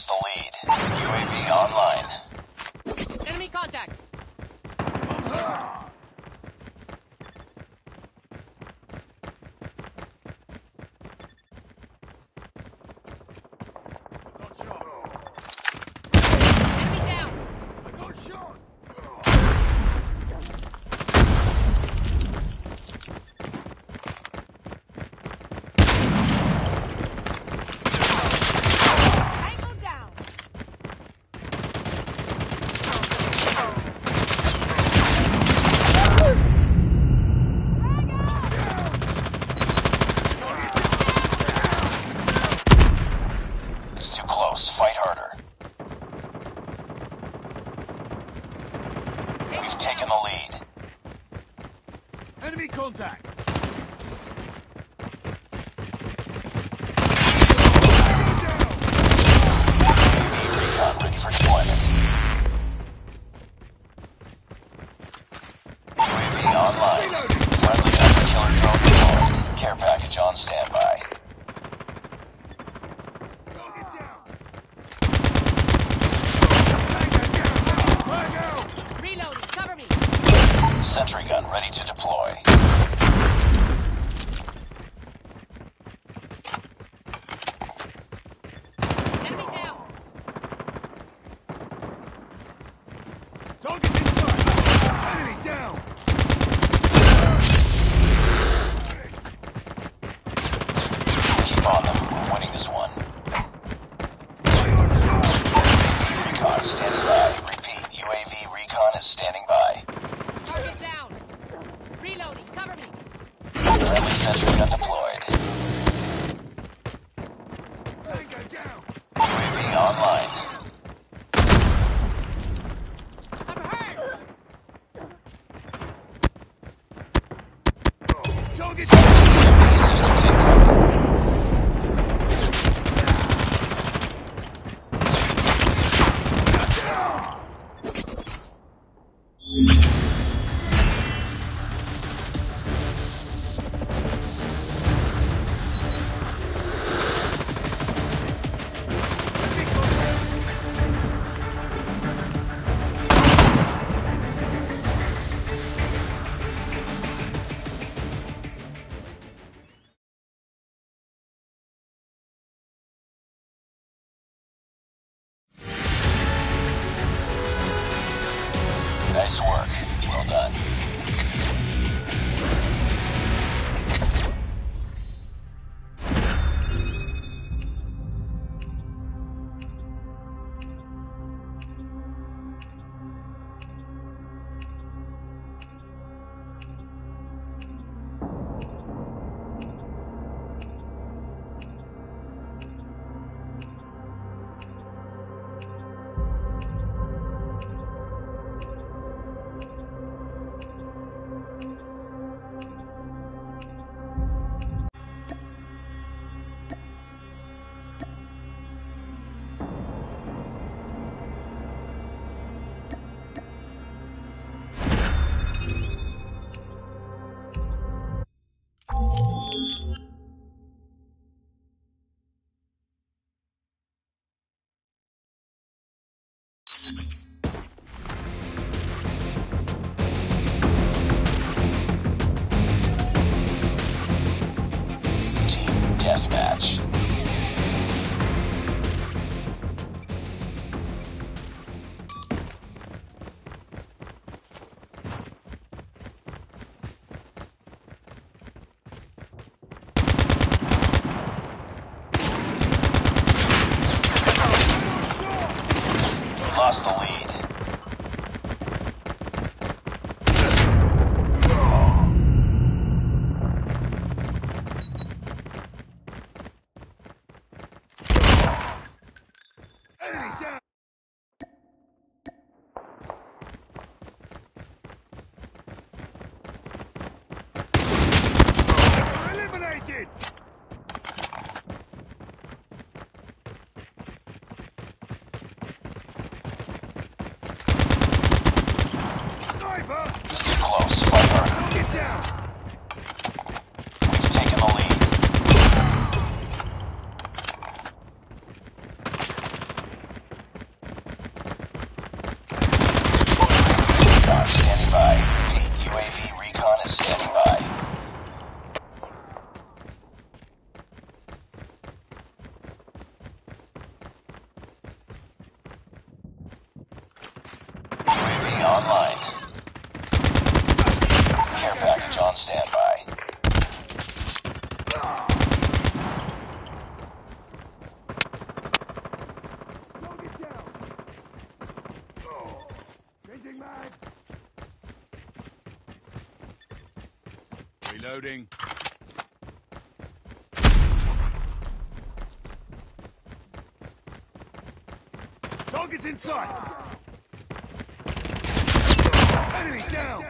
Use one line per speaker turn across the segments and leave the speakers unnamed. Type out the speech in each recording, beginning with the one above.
lost the lead. UAV online. sentry gun ready to deploy. on standby.
Reloading. Target's inside! Enemy down!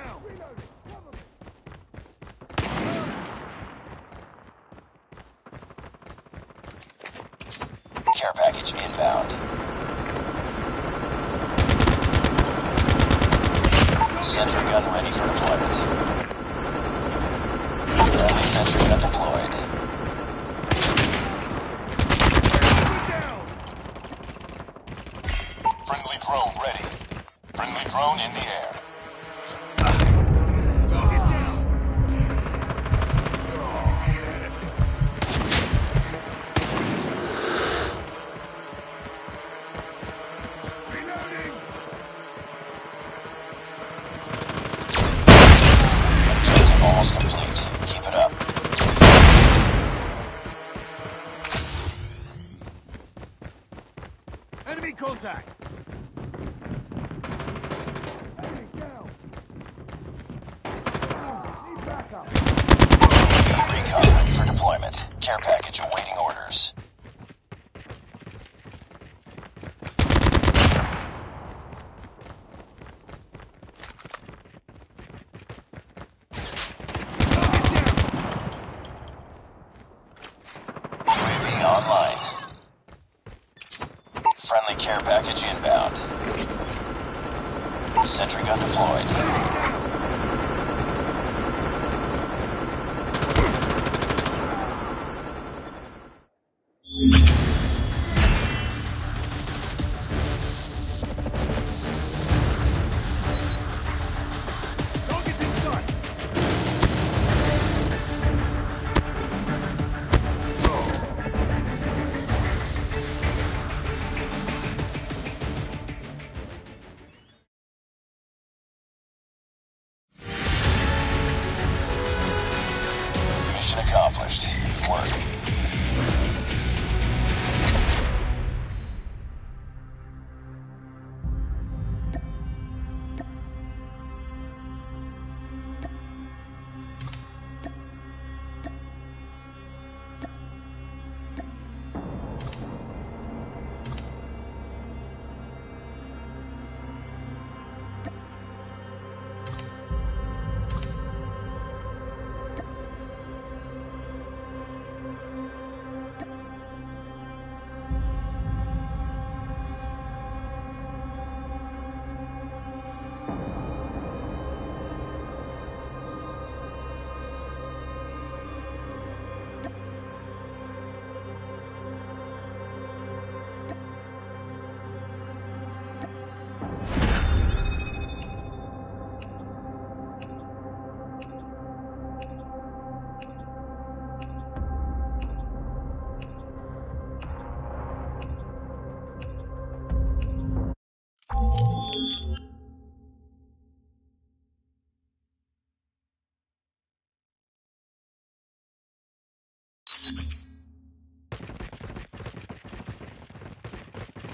contact! Enemy down! Need backup!
Recon ready for deployment. Care package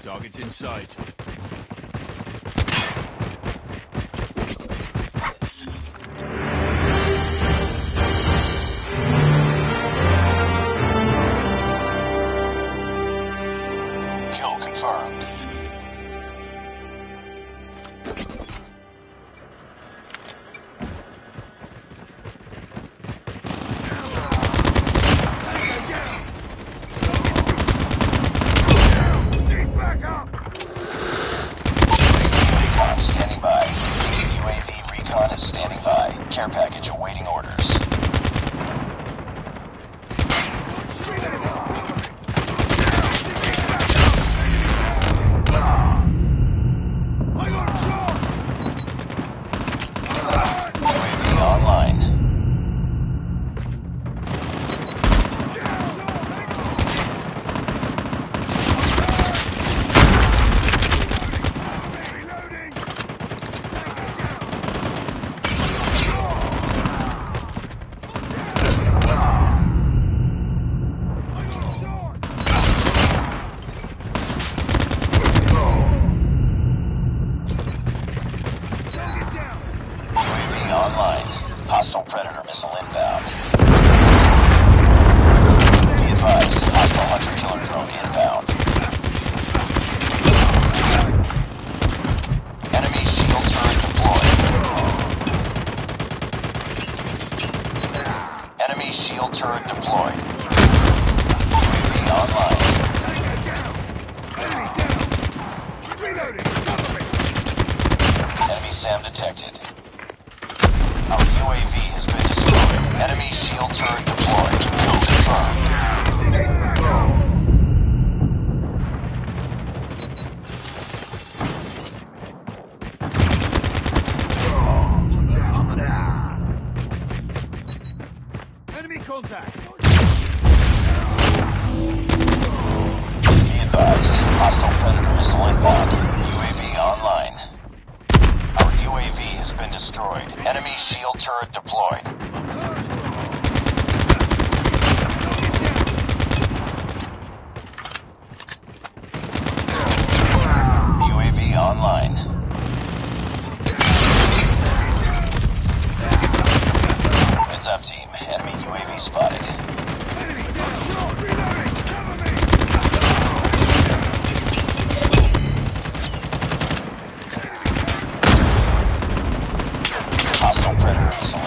Targets in sight.
Hostile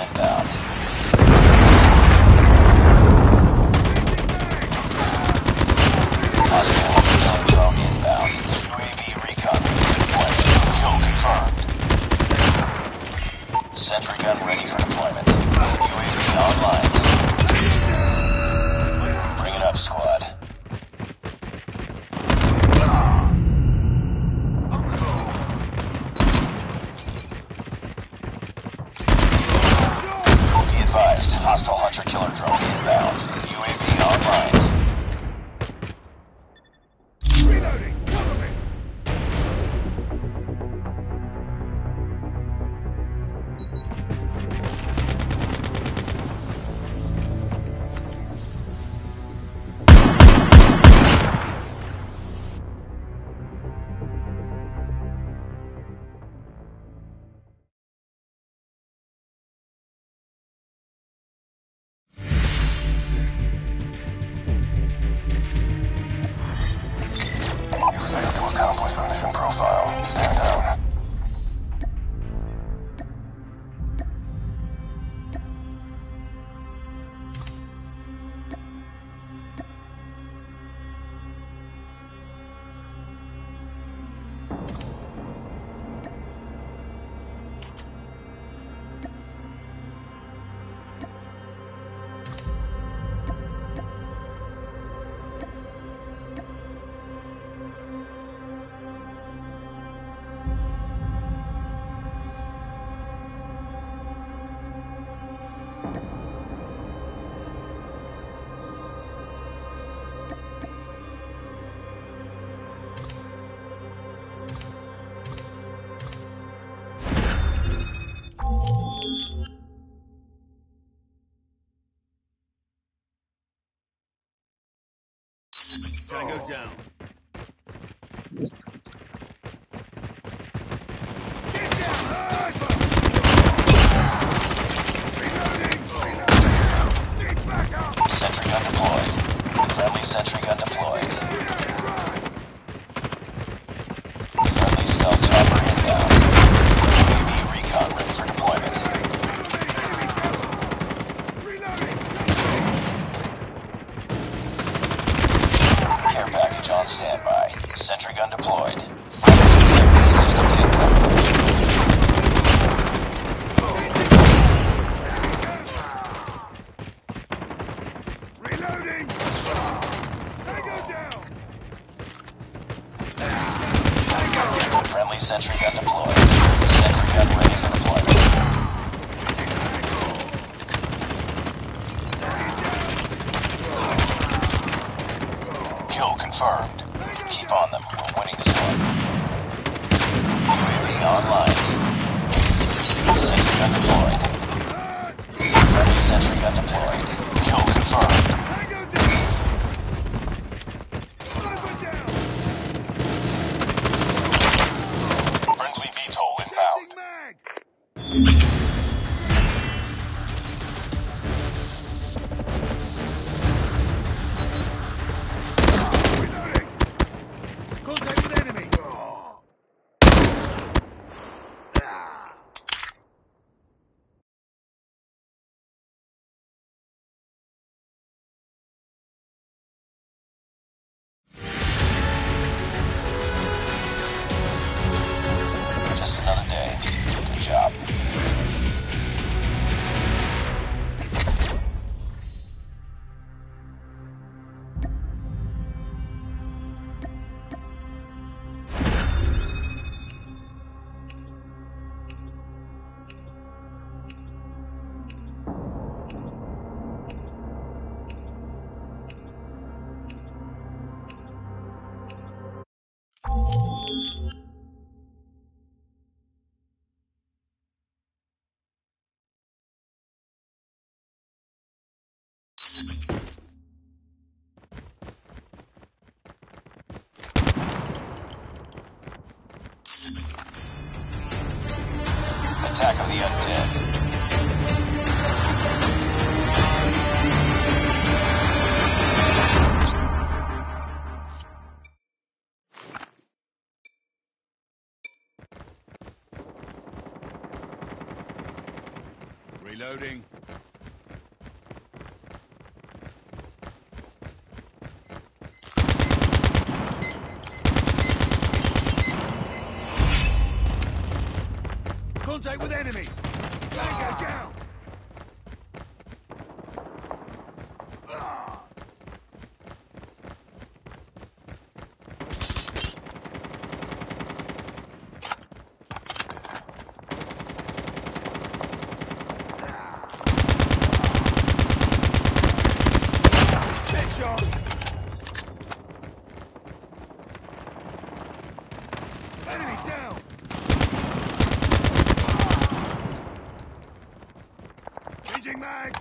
Tango oh. down.
standby. Sentry gun deployed. Systems Friendly sentry gun deployed. Sentry gun ready. Attack of the Undead.
Reloading. Contact with enemy. Tango down. Ah. Headshot. Enemy down. Changing mag.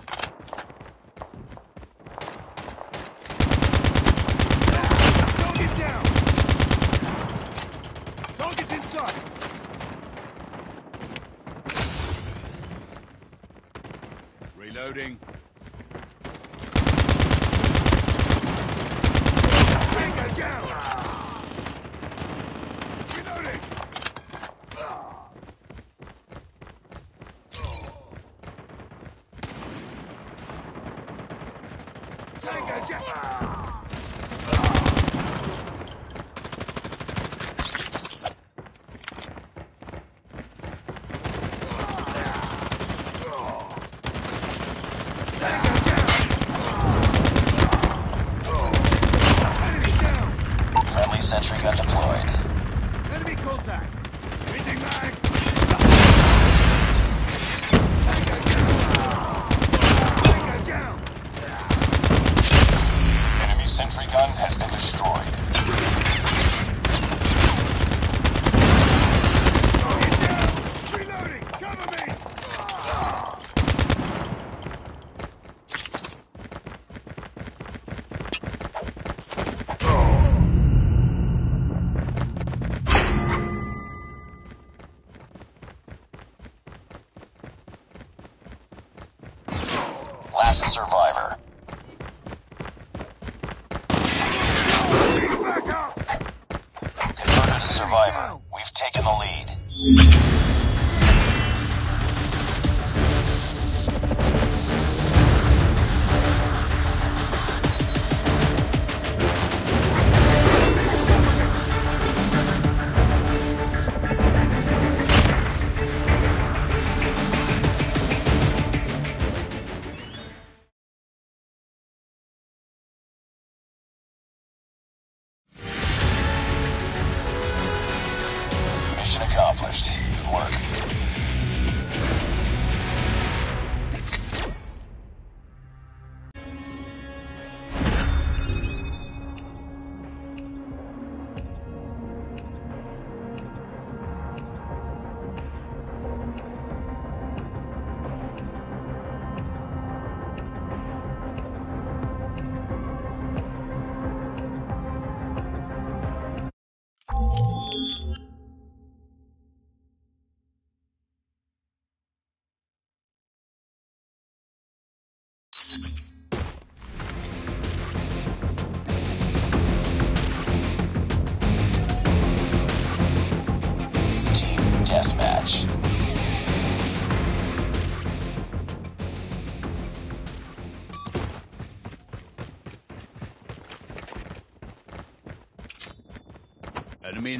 Target down. Target's inside. Reloading.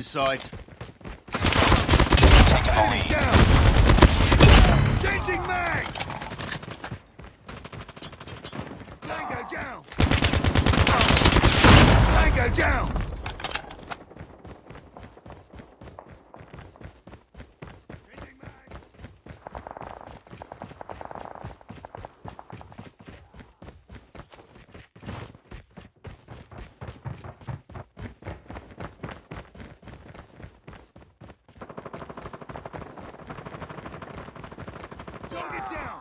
inside.
Take him. Changing mag! Don't down!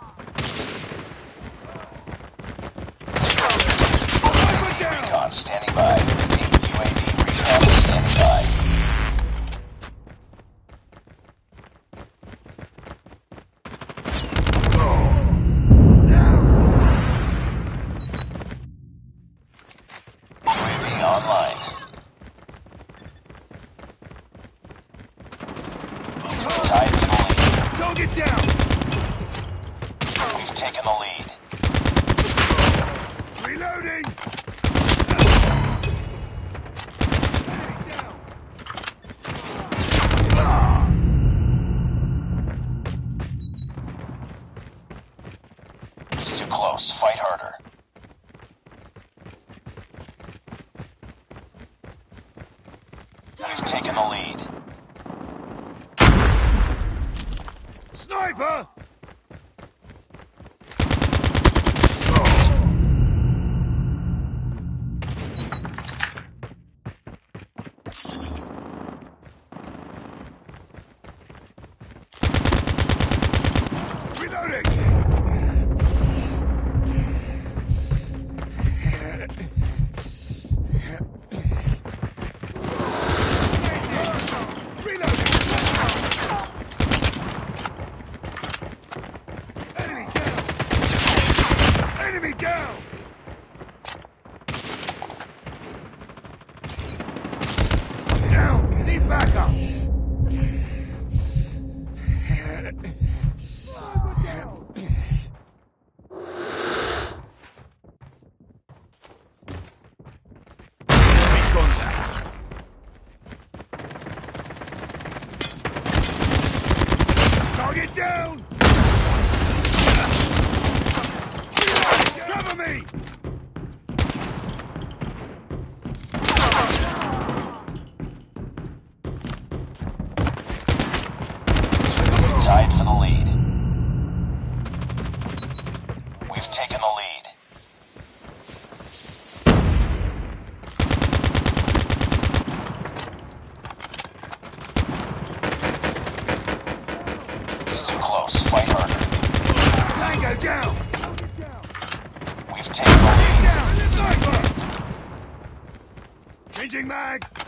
changing mag!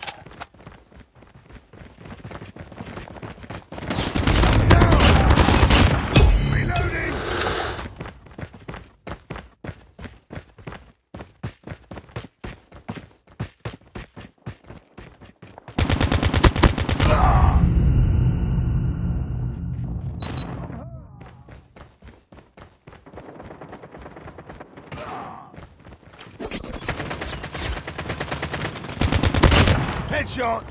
shot!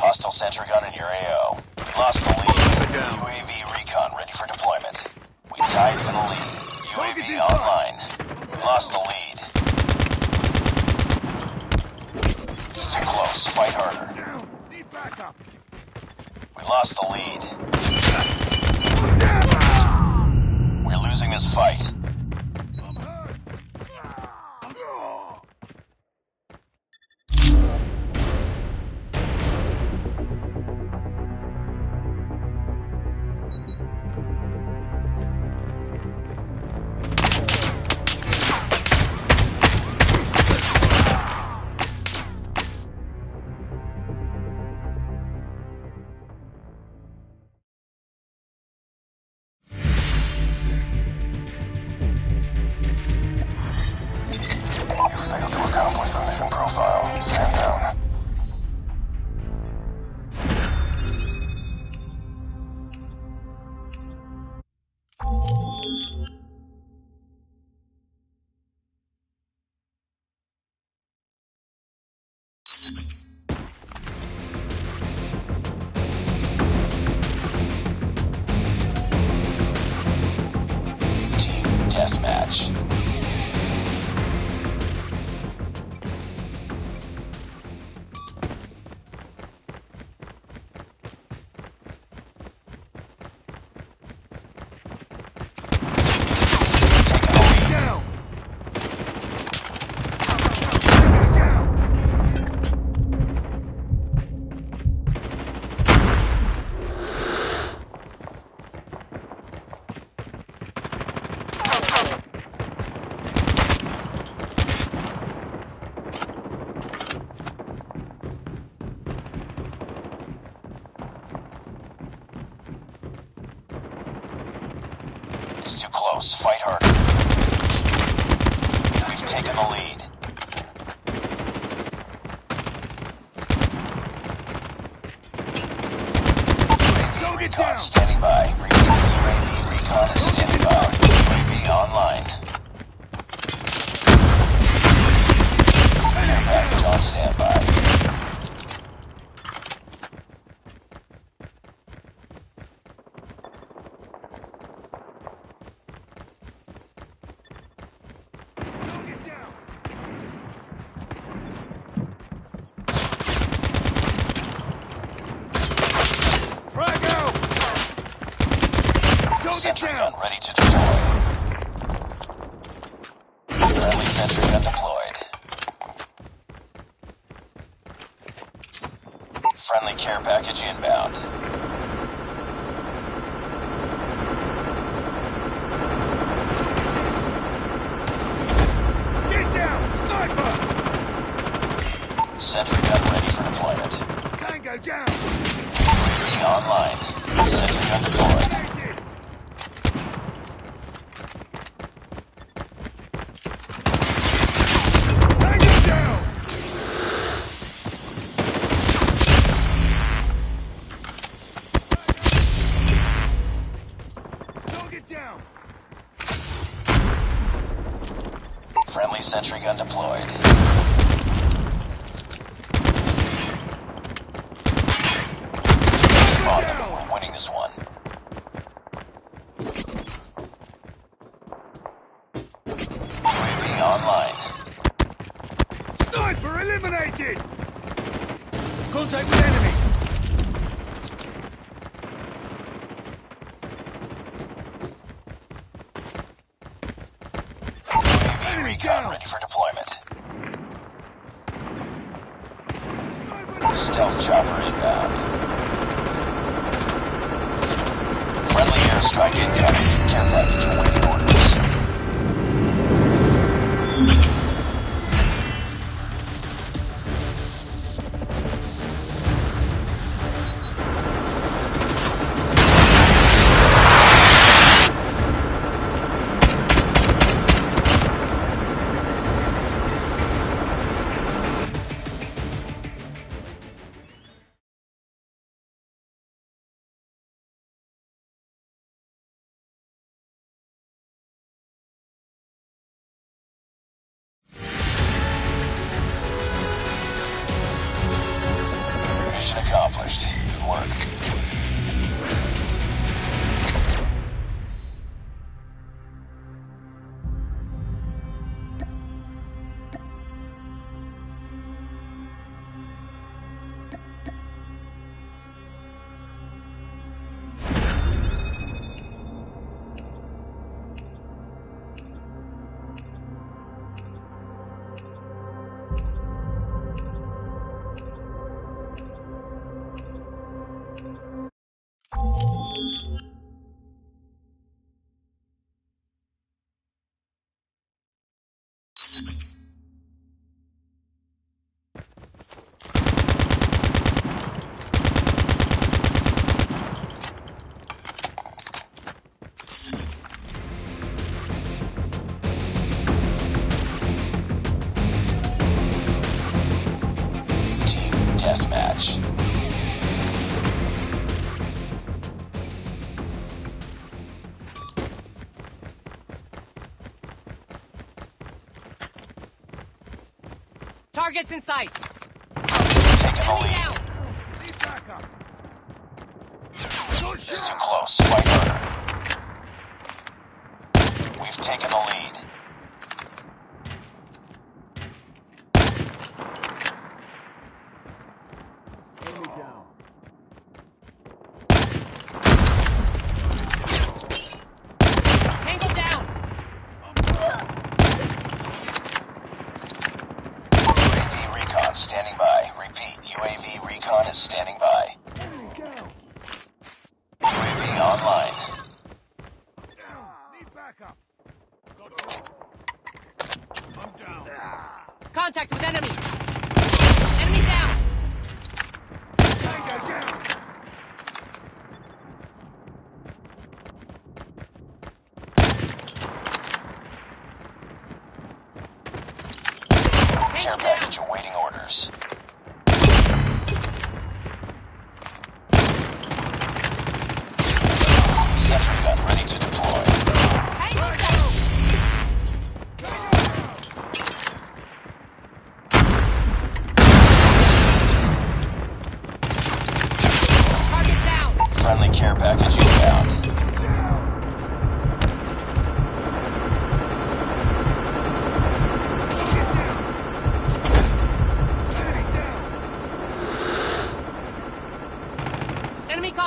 Hostile sentry gun in your AO. Lost the lead. UAV recon ready for deployment. We tied for the lead. UAV online. We lost the lead. It's too close. Fight harder. We lost the lead. We're losing this fight. sentry gun ready to deploy. Friendly sentry gun deployed. Friendly care package inbound.
Get down! Sniper!
Sentry gun ready for deployment.
Tango down!
Reading online. Sentry gun deployed.
Contact with enemy!
Targets in sight.
Taken the lead. standing by. Repeat,
UAV recon is standing
by.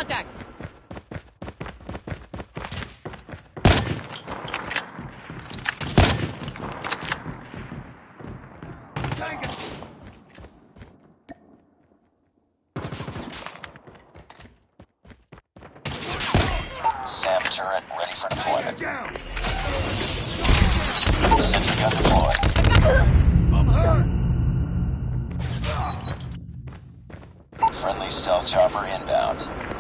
contact!
SAM turret ready for deployment.
Down.
Sentry gun deployed.
I'm hurt.
Friendly stealth chopper inbound.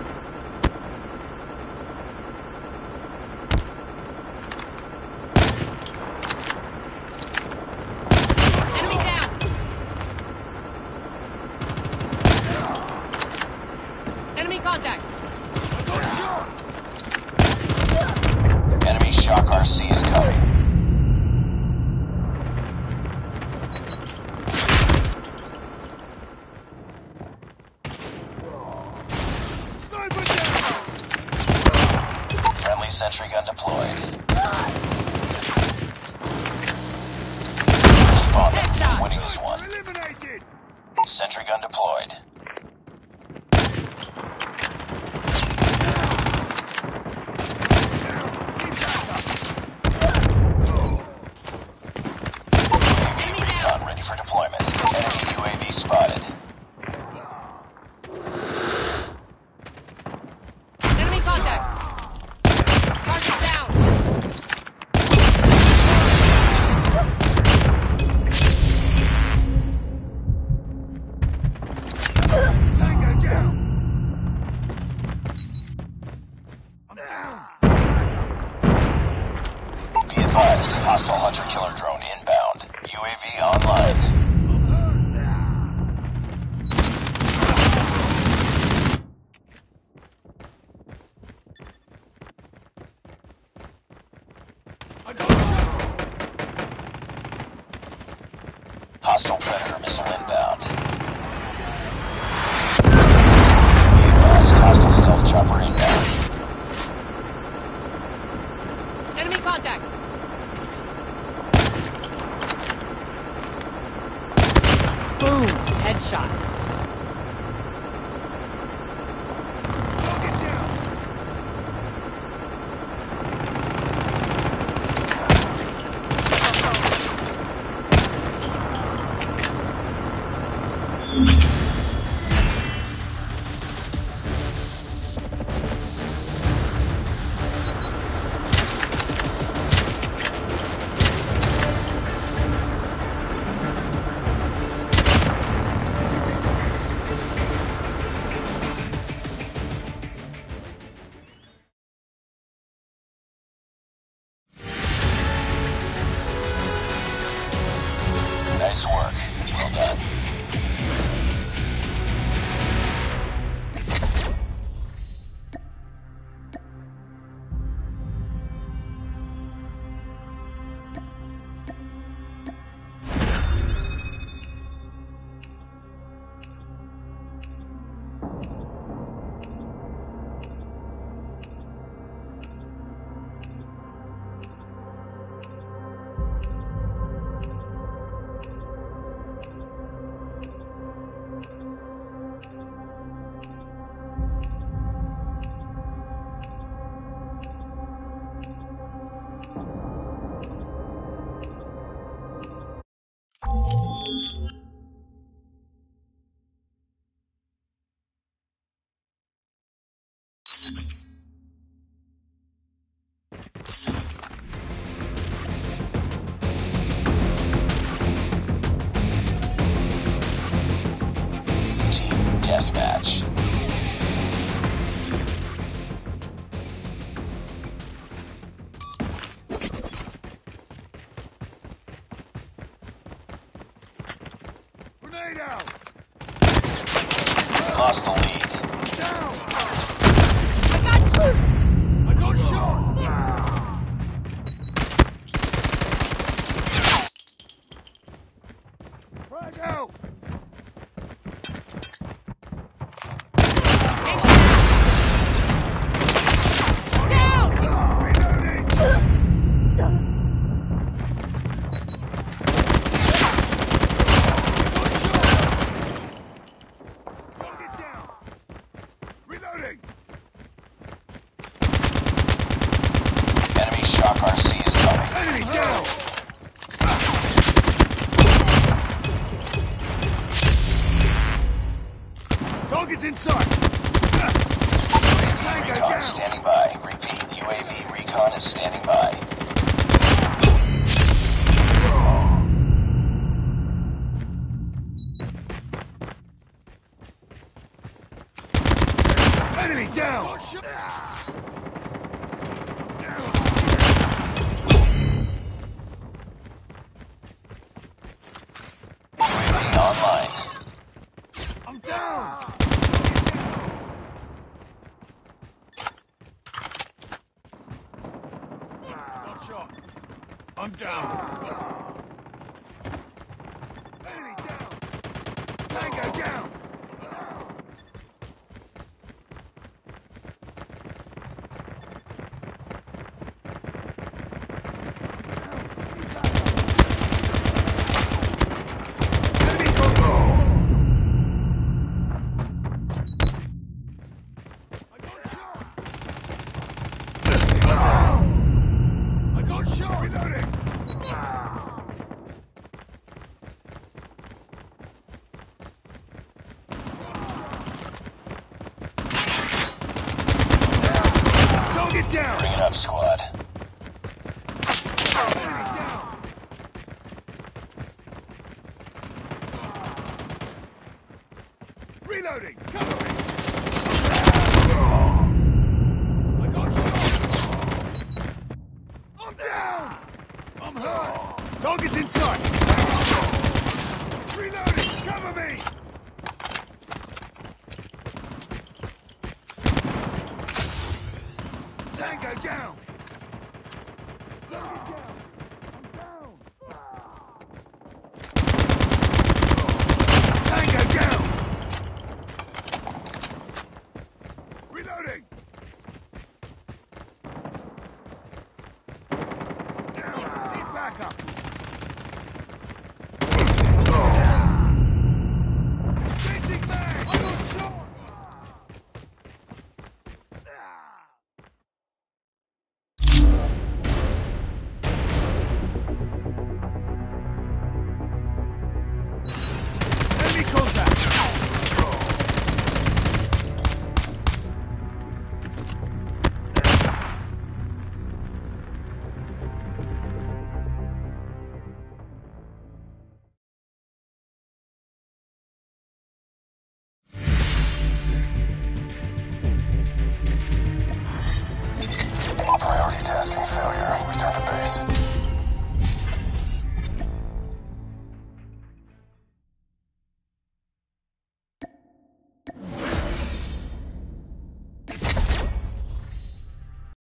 Tango down!